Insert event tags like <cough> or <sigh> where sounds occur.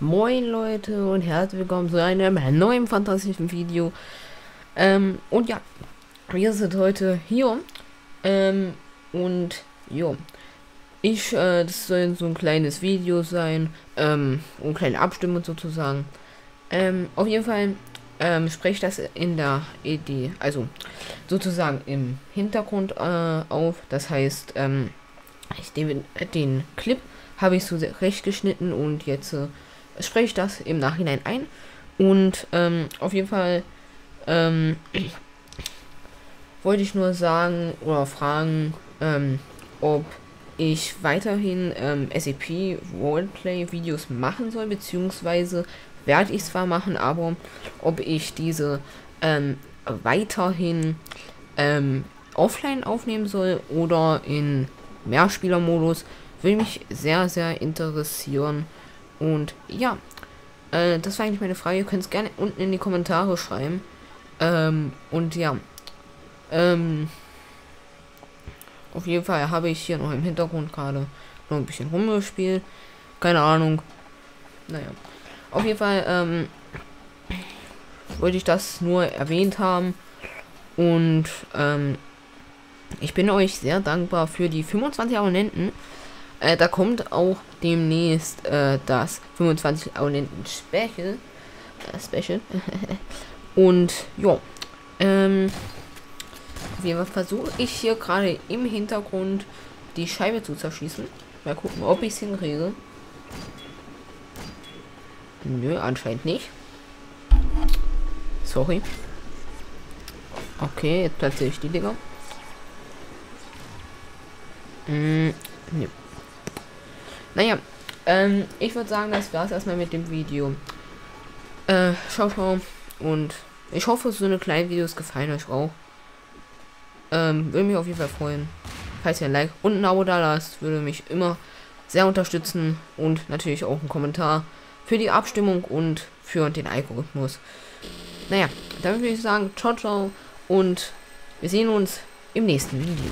Moin Leute und herzlich willkommen zu einem neuen fantastischen Video. Ähm, und ja, wir sind heute hier. Ähm, und jo, ich, äh, das soll so ein kleines Video sein, ähm, eine kleine Abstimmung sozusagen. Ähm, auf jeden Fall, ähm, spreche das in der Idee, also sozusagen im Hintergrund äh, auf. Das heißt, ähm, ich den, den Clip habe ich so recht geschnitten und jetzt äh, spreche ich das im Nachhinein ein. Und ähm, auf jeden Fall ähm, wollte ich nur sagen oder fragen, ähm, ob ich weiterhin ähm, SAP Roleplay Videos machen soll, beziehungsweise werde ich zwar machen, aber ob ich diese ähm, weiterhin ähm, offline aufnehmen soll oder in Mehrspielermodus, würde mich sehr, sehr interessieren. Und ja, äh, das war eigentlich meine Frage. Ihr könnt es gerne unten in die Kommentare schreiben. Ähm, und ja, ähm, auf jeden Fall habe ich hier noch im Hintergrund gerade noch ein bisschen rumgespielt. Keine Ahnung. Naja. Auf jeden Fall, ähm, wollte ich das nur erwähnt haben. Und, ähm, ich bin euch sehr dankbar für die 25 Abonnenten. Äh, da kommt auch demnächst äh, das 25 Abonnenten Special. Äh, Special. <laughs> Und ja. Ähm, Fall versuche ich hier gerade im Hintergrund die Scheibe zu zerschießen. Mal gucken, ob ich es hinkriege. Nö, anscheinend nicht. Sorry. Okay, jetzt platziere ich die Dinger. Mm, nö. Naja, ähm, ich würde sagen, das war's erstmal mit dem Video. Äh, ciao, ciao. Und ich hoffe, so eine kleinen Videos gefallen euch auch. Ähm, würde mich auf jeden Fall freuen. Falls ihr ein Like und ein Abo da lasst, würde mich immer sehr unterstützen. Und natürlich auch ein Kommentar für die Abstimmung und für den Algorithmus. Naja, dann würde ich sagen, ciao, ciao. Und wir sehen uns im nächsten Video.